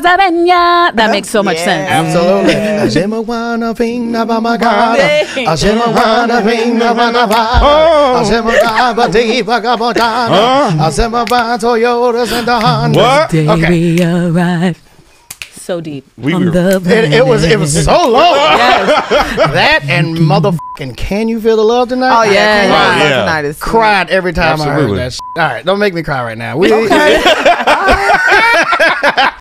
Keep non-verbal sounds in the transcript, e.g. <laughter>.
That makes so much sense. Absolutely. Ajemowana fina bamagada. What? Day Okay. we arrive. So deep. We on were- the It, it was it was so low. <laughs> Yes. That and motherfucking Can You Feel the Love Tonight? Oh yeah, Yeah. Wow, yeah. tonight is Cried every time I heard that shit. All right, don't make me cry right now. We, <laughs>